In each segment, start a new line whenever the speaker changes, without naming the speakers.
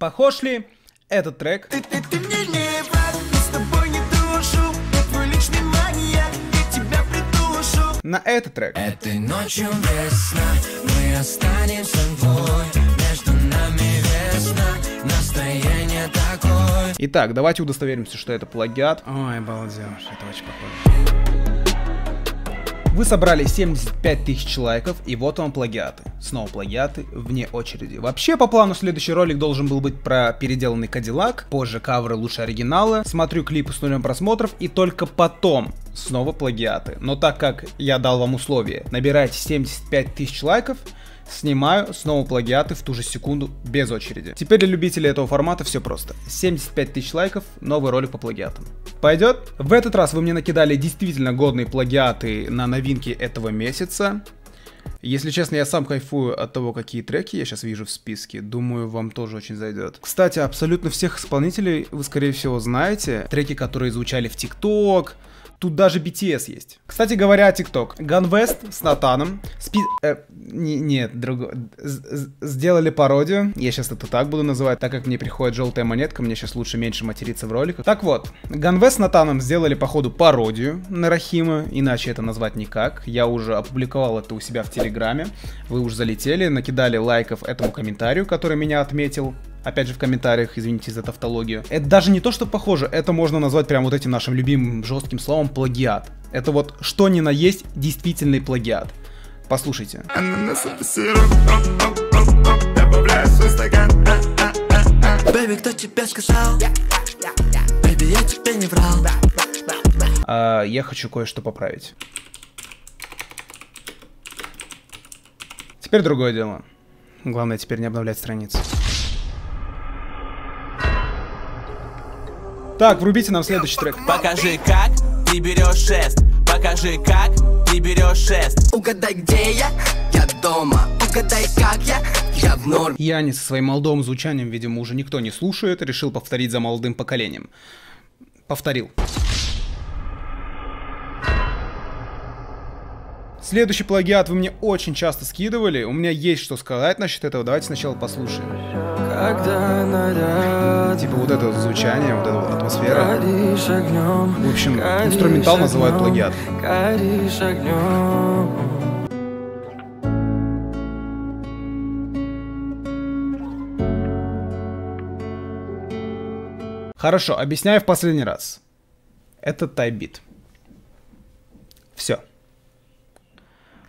Похож ли этот трек
Ты, ты, ты мне не враг, с тобой не дружу Я твой личный маньяк, я тебя придушу
на этот трек?
Этой ночью весна, мы останемся вдвое Между нами весна, настроение такое
Итак, давайте удостоверимся, что это плагиат. Ой, обалдеж, это очень похоже. Вы собрали 75 тысяч лайков, и вот вам плагиаты. Снова плагиаты вне очереди. Вообще, по плану, следующий ролик должен был быть про переделанный Кадиллак, позже каверы лучше оригинала, смотрю клипы с нулем просмотров, и только потом снова плагиаты. Но так как я дал вам условие, набирайте 75 тысяч лайков, Снимаю снова плагиаты в ту же секунду без очереди. Теперь для любителей этого формата все просто. 75 тысяч лайков, новый ролик по плагиатам. Пойдет? В этот раз вы мне накидали действительно годные плагиаты на новинки этого месяца. Если честно, я сам кайфую от того, какие треки я сейчас вижу в списке. Думаю, вам тоже очень зайдет. Кстати, абсолютно всех исполнителей вы, скорее всего, знаете. Треки, которые звучали в ТикТок, Тут даже BTS есть. Кстати говоря, о ТикТок. Ганвест с Натаном. Спи... Э, не, нет, друго... Сделали пародию. Я сейчас это так буду называть, так как мне приходит желтая монетка, мне сейчас лучше меньше материться в роликах. Так вот, Ганвест с Натаном сделали, походу, пародию на Рахима, иначе это назвать никак. Я уже опубликовал это у себя в Телеграме. Вы уже залетели, накидали лайков этому комментарию, который меня отметил. Опять же в комментариях, извините за тавтологию. Это даже не то, что похоже, это можно назвать прям вот этим нашим любимым жестким словом плагиат. Это вот что ни на есть действительный плагиат. Послушайте.
Бэби, кто тебе сказал? Бэби, я тебе не врал
А, я хочу кое-что поправить. Теперь другое дело. Главное теперь не обновлять страницу. Так, врубите нам следующий трек.
Покажи, как ты берешь шест. Покажи, как ты берешь шест.
Угадай, где я? Я дома Угадай, как я? Я в норме
Яни со своим молодым звучанием, видимо, уже никто не слушает, решил повторить за молодым поколением. Повторил. Следующий плагиат вы мне очень часто скидывали. У меня есть что сказать насчет этого. Давайте сначала послушаем.
Когда наряд
Типа вот это звучание, вот эта вот атмосфера.
Огнем
В общем, инструментал называют плагиат.
Горишь огнем
Хорошо, объясняю в последний раз. Это type beat. Все.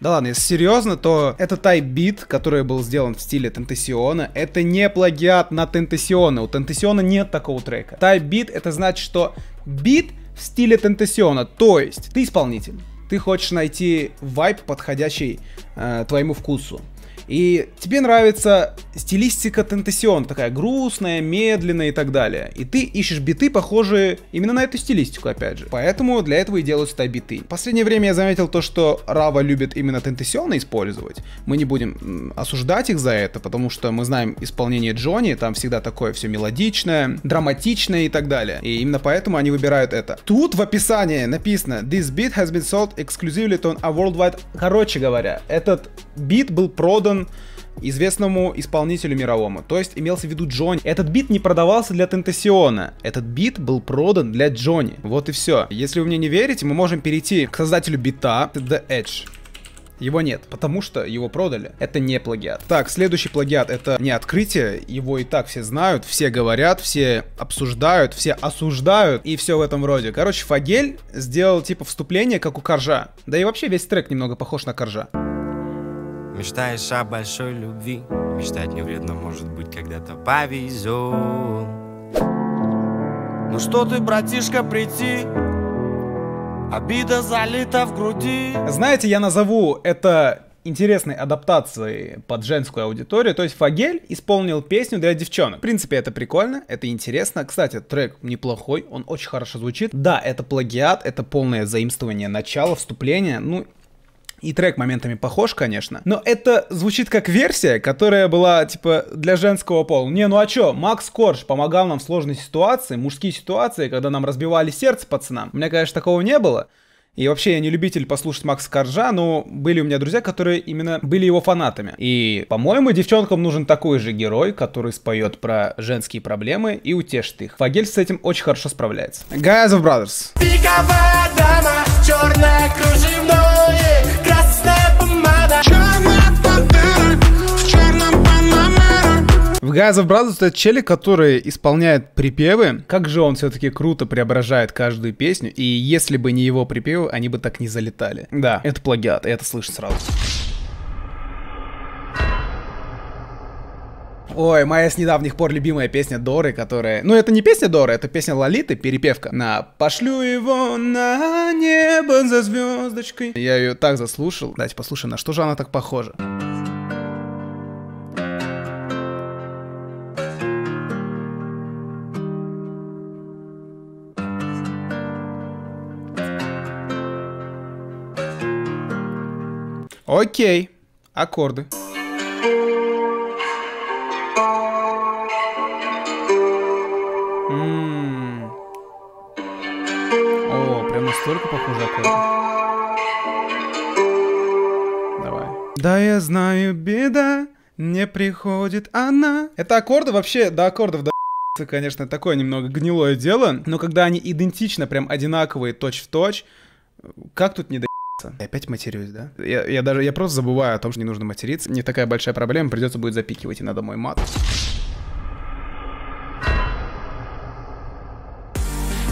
Да ладно, если серьезно, то это type beat, который был сделан в стиле Тентасиона. Это не плагиат на Тентасиона. У Тентасиона нет такого трека. Type beat это значит, что бит в стиле Тентасиона. То есть, ты исполнитель. Ты хочешь найти вайп, подходящий э, твоему вкусу. И тебе нравится стилистика Тентасион, такая грустная, медленная и так далее. И ты ищешь биты, похожие именно на эту стилистику, опять же. Поэтому для этого и делаются та биты. В последнее время я заметил то, что Рава любит именно Тентасиона использовать. Мы не будем осуждать их за это, потому что мы знаем исполнение Джонни, там всегда такое все мелодичное, драматичное и так далее. И именно поэтому они выбирают это. Тут в описании написано This beat has been sold exclusively to a worldwide... Короче говоря, этот бит был продан известному исполнителю мировому. То есть имелся в виду Джонни. Этот бит не продавался для Тентасиона. Этот бит был продан для Джонни. Вот и все. Если вы мне не верите, мы можем перейти к создателю бита The Edge. Его нет, потому что его продали. Это не плагиат. Так, следующий плагиат это не открытие. Его и так все знают, все говорят, все обсуждают, все осуждают и все в этом роде. Короче, Фагель сделал типа вступление, как у Коржа. Да и вообще весь трек немного похож на Коржа.
Мечтаешь о большой любви Мечтать не вредно, может быть, когда-то повезет
Ну что ты, братишка, прийти? Обида залита в груди.
Знаете, я назову это интересной адаптацией под женскую аудиторию. То есть Фагель исполнил песню для девчонок. В принципе, это прикольно, это интересно. Кстати, трек неплохой, он очень хорошо звучит. Да, это плагиат, это полное заимствование начала, вступления. Ну, и трек моментами похож, конечно. Но это звучит как версия, которая была, типа, для женского пола. Не, ну а чё, Макс Корж помогал нам в сложной ситуации, мужские ситуации, когда нам разбивали сердце пацанам. У меня, конечно, такого не было. И вообще я не любитель послушать Макса Коржа, но были у меня друзья, которые именно были его фанатами. И, по-моему, девчонкам нужен такой же герой, который споет про женские проблемы и утешит их. Фагель с этим очень хорошо справляется. Guys of Brothers.
Пиковая дама, черное кружевное, В
Guys of Brothers это челик, который исполняет припевы. Как же он все-таки круто преображает каждую песню. И если бы не его припевы, они бы так не залетали. Да, это плагиат, и это слышно сразу. Ой, моя с недавних пор любимая песня Доры, которая... Ну, это не песня Доры, это песня Лолиты, перепевка на «Пошлю его на небо за звездочкой». Я ее так заслушал. Давайте послушаем, на что же она так похожа. Окей, аккорды. О, прям настолько похоже аккорды. Давай. Да, я знаю, беда, не приходит она. Это аккорды вообще, до аккордов до конечно, такое немного гнилое дело, но когда они идентично, прям одинаковые, точь в точь, как тут не до я опять матерюсь, да? Я, я даже, я просто забываю о том, что не нужно материться. Не такая большая проблема, придется будет запикивать и надо мой мат.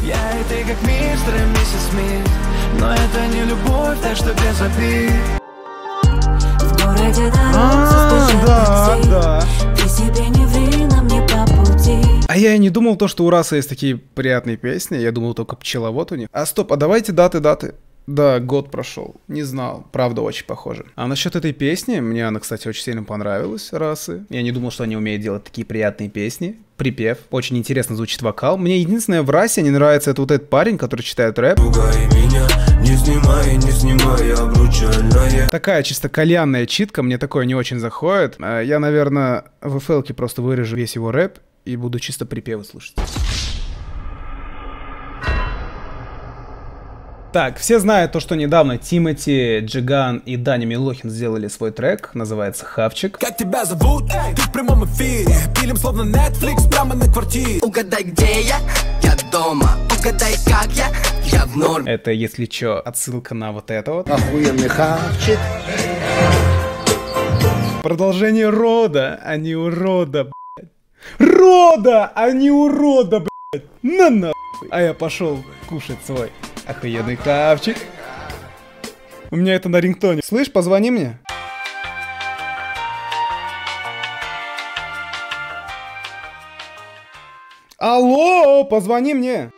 Я и ты как мистер и миссис Смит Но это не любовь, так что без обид
В городе
А, да, да.
Ты себе не ври, нам не по пути.
А я и не думал то, что у Раса есть такие приятные песни. Я думал только пчеловод у них. А стоп, а давайте даты, даты. Да, год прошел. Не знал. Правда, очень похоже. А насчет этой песни, мне она, кстати, очень сильно понравилась, расы. Я не думал, что они умеют делать такие приятные песни. Припев. Очень интересно звучит вокал. Мне единственное в расе не нравится это вот этот парень, который читает рэп.
Меня, не снимай, не снимай обручальное
Такая чисто кальянная читка, мне такое не очень заходит. А Я, наверное, в FL просто вырежу весь его рэп и буду чисто припевы слушать. Так, все знают то, что недавно Тимати, Джиган и Даня Милохин сделали свой трек, называется «Хавчик».
Как тебя зовут? Ты в прямом эфире Пилим словно Netflix прямо на квартире
Угадай, где я? Я дома Угадай, как я? Я в норме
Это, если чё, отсылка на вот это вот.
Охуенный хавчик.
Продолжение рода, а не урода, блядь. Рода, а не урода, блядь. На нахуй. А я пошел кушать свой охуенный хавчик. У меня это на рингтоне. Слышь, позвони мне. Алло, позвони мне.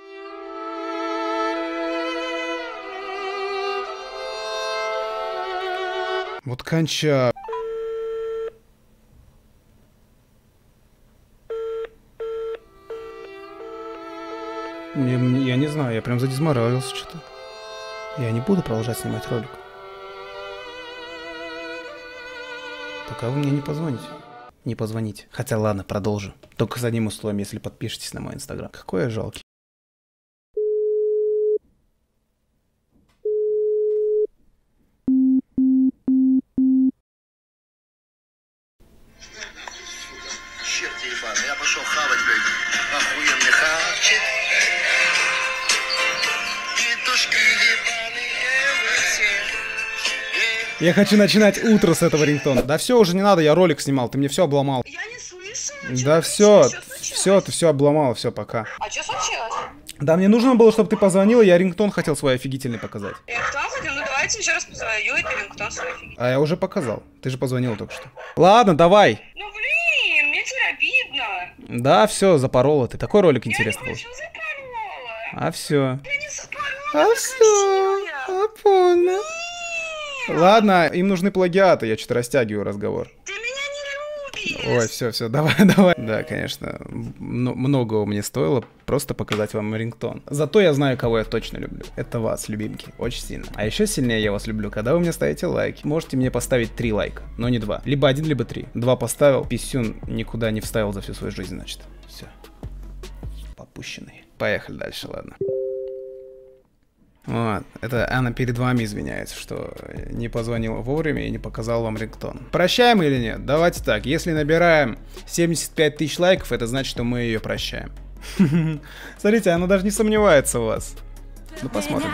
Вот конча. Мне- я не знаю, я прям задизморалился что-то. Я не буду продолжать снимать ролик. Пока вы мне не позвоните. Не позвоните. Хотя ладно, продолжу. Только с одним условием, если подпишетесь на мой инстаграм. Какой я жалкий.
Я
хочу начинать утро с этого рингтона. Да все, уже не надо, я ролик снимал, ты мне все обломал.
Я не слышу.
Да все, все, ты все обломал, все, пока.
А что случилось?
Да мне нужно было, чтобы ты позвонила, я рингтон хотел свой офигительный показать.
Рингтон хотел? Ну давайте еще раз позвоню, и ты рингтон свой офигеть.
А я уже показал. Ты же позвонила только что. Ладно, давай.
Ну блин, мне теперь обидно.
Да, все, запорола ты. Такой ролик
Я
интересный
не
был.
хочу запорола.
А все.
Я не запорола.
А все. А понял. Ладно, им нужны плагиаты, я что-то растягиваю разговор.
Ты меня не любишь.
Ой, все, все, давай, давай. Да, конечно, многого мне стоило просто показать вам рингтон. Зато я знаю, кого я точно люблю. Это вас, любимки, очень сильно. А еще сильнее я вас люблю, когда вы мне ставите лайки. Можете мне поставить три лайка, но не два. Либо один, либо три. Два поставил, писюн никуда не вставил за всю свою жизнь, значит. Все. Попущенный. Поехали дальше, ладно. Вот. Это она перед вами извиняется, что не позвонила вовремя и не показал вам рингтон. Прощаем или нет? Давайте так. Если набираем 75 тысяч лайков, это значит, что мы ее прощаем. Смотрите, она даже не сомневается в вас. Ну посмотрим.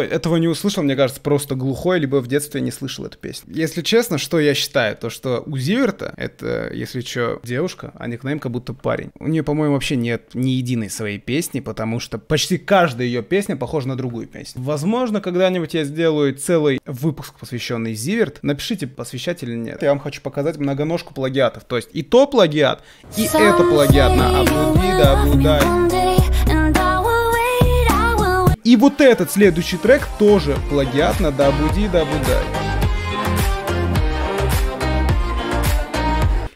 Этого не услышал, мне кажется, просто глухой, либо в детстве не слышал эту песню. Если честно, что я считаю, то что у Зиверта, это, если что, девушка, а никнейм как будто парень. У нее, по-моему, вообще нет ни единой своей песни, потому что почти каждая ее песня похожа на другую песню. Возможно, когда-нибудь я сделаю целый выпуск, посвященный Зиверт. Напишите, посвящать или нет. Я вам хочу показать многоножку плагиатов. То есть и то плагиат, и это плагиат на Аблуди, да Аблудай. И вот этот следующий трек тоже плагиат на Дабуди Дабудай.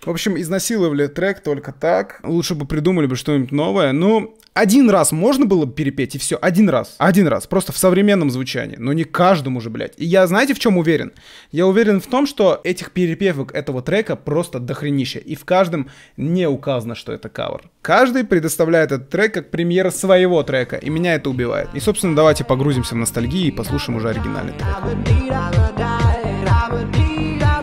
В общем, изнасиловали трек только так. Лучше бы придумали бы что-нибудь новое. Ну, один раз можно было бы перепеть, и все. Один раз. Один раз. Просто в современном звучании. Но не каждому же, блядь. И я, знаете, в чем уверен? Я уверен в том, что этих перепевок этого трека просто дохренища. И в каждом не указано, что это кавер. Каждый предоставляет этот трек как премьера своего трека. И меня это убивает. И, собственно, давайте погрузимся в ностальгию и послушаем уже оригинальный трек.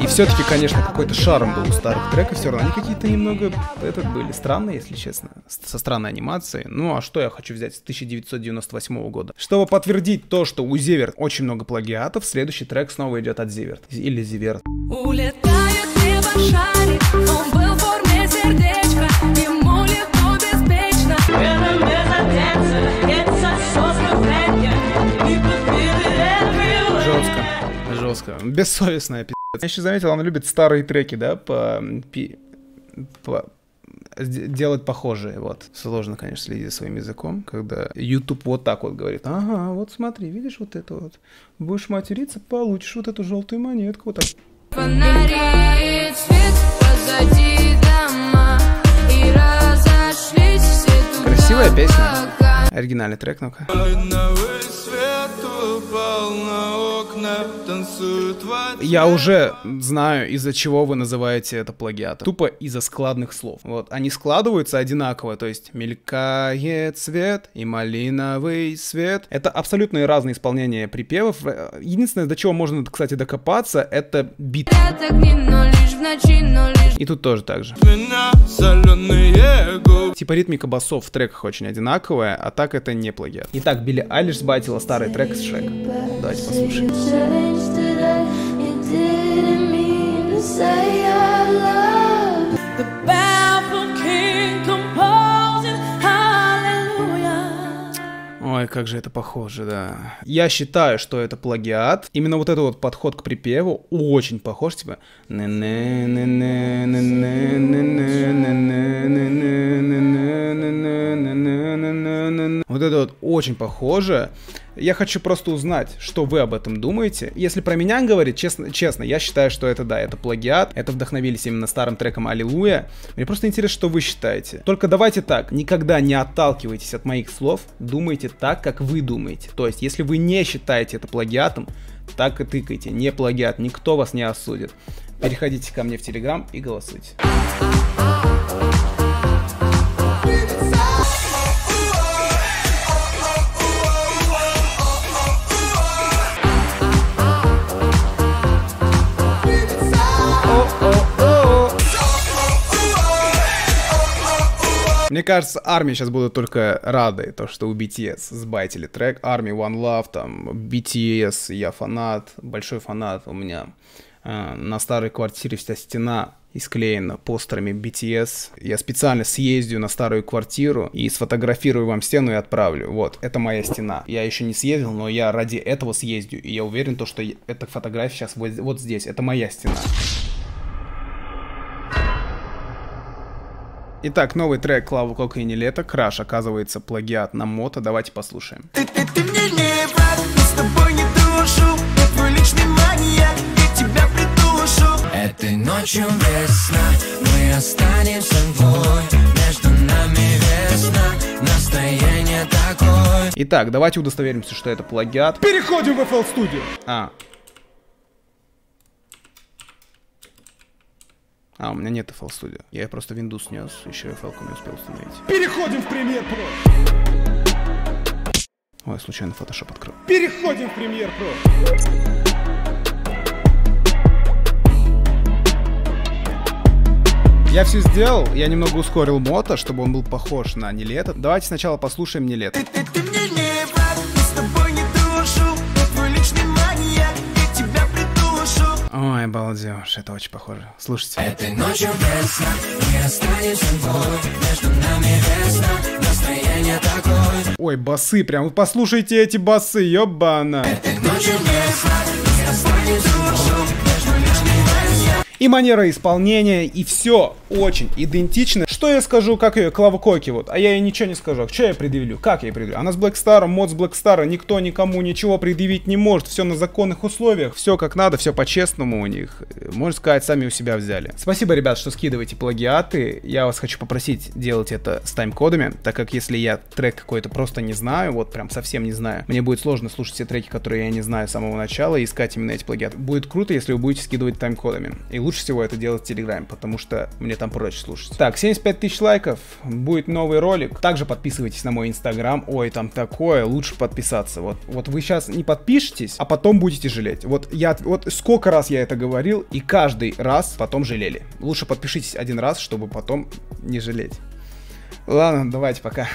И все-таки, конечно, какой-то шарм был у старых треков, все равно они какие-то немного этот были странные, если честно, со странной анимацией. Ну а что я хочу взять с 1998 года? Чтобы подтвердить то, что у Зиверт очень много плагиатов, следующий трек снова идет от Зиверт. Или Зиверт.
Улетает небо шарик, он был в форме сердечка, ему легко, беспечно.
Жестко. Жестко. Бессовестная. Я еще заметил, он любит старые треки, да, по... по- делать похожие, вот. Сложно, конечно, следить за своим языком, когда YouTube вот так вот говорит, ага, вот смотри, видишь вот это вот, будешь материться, получишь вот эту желтую монетку, вот так.
Фонари и свет позади дома И разошлись все туда,
Красивая песня. Оригинальный трек, ну-ка. Я уже знаю, из-за чего вы называете это плагиатом. Тупо из-за складных слов. Вот, они складываются одинаково, то есть мелькает свет и малиновый свет. Это абсолютно разные исполнения припевов. Единственное, до чего можно, кстати, докопаться, это бит. И тут тоже так же. Типа ритмика басов в треках очень одинаковая, а так это не плагиат. Итак, Билли Айлиш сбатила старый трек с Шрека. Давайте послушаем. Как же это похоже, да. Я считаю, что это плагиат. Именно вот этот вот подход к припеву очень похож, типа... Вот это вот очень похоже. Я хочу просто узнать, что вы об этом думаете. Если про меня говорить, честно, честно, я считаю, что это да, это плагиат. Это вдохновились именно старым треком Аллилуйя. Мне просто интересно, что вы считаете. Только давайте так, никогда не отталкивайтесь от моих слов, думайте так, как вы думаете. То есть, если вы не считаете это плагиатом, так и тыкайте, не плагиат, никто вас не осудит. Переходите ко мне в Телеграм и голосуйте. Мне кажется, армии сейчас будут только рады, то, что у BTS сбайтили трек. Армии One Love, там, BTS, я фанат, большой фанат. У меня э, на старой квартире вся стена исклеена постерами BTS. Я специально съездю на старую квартиру и сфотографирую вам стену и отправлю. Вот, это моя стена. Я еще не съездил, но я ради этого съездю. И я уверен, то, что эта фотография сейчас вот, вот здесь. Это моя стена. Итак, новый трек Клаву Кока и не лето. Краш, оказывается, плагиат на мото. Давайте послушаем.
Ты, ты, ты мне не враг, но с тобой не дружу Я твой личный маньяк, я тебя придушу
Этой ночью весна, мы останемся двое Между нами весна, настроение такое
Итак, давайте удостоверимся, что это плагиат. Переходим в FL Studio. А, А, у меня нет FL Studio. Я просто Windows снес, еще и FL не успел установить.
Переходим в премьер Pro.
Ой, случайно Photoshop открыл.
Переходим в премьер Pro.
Я все сделал, я немного ускорил мото, чтобы он был похож на не лето. Давайте сначала послушаем не лето.
Ты, ты мне не
Ой, балдеж, это очень похоже. Слушайте.
Этой ночью весно Не останется двое Между нами весно Настроение такое
Ой, басы, прям послушайте эти басы, ёбана.
Этой ночью весно Не личный маньяк
И манера исполнения, и все очень идентично. Что я скажу, как ее, Клава Коки, вот, а я ей ничего не скажу. Что я предъявлю? Как я ей предъявлю? Она с Star, мод с Star, никто никому ничего предъявить не может. Все на законных условиях, все как надо, все по-честному у них. Можно сказать, сами у себя взяли. Спасибо, ребят, что скидываете плагиаты. Я вас хочу попросить делать это с тайм-кодами, так как если я трек какой-то просто не знаю, вот прям совсем не знаю, мне будет сложно слушать все треки, которые я не знаю с самого начала, и искать именно эти плагиаты. Будет круто, если вы будете скидывать тайм-кодами. И лучше всего это делать в Телеграме, потому что мне там проще слушать. Так, 75 тысяч лайков, будет новый ролик. Также подписывайтесь на мой инстаграм. Ой, там такое, лучше подписаться. Вот, вот вы сейчас не подпишетесь, а потом будете жалеть. Вот я, вот сколько раз я это говорил, и каждый раз потом жалели. Лучше подпишитесь один раз, чтобы потом не жалеть. Ладно, давайте, пока.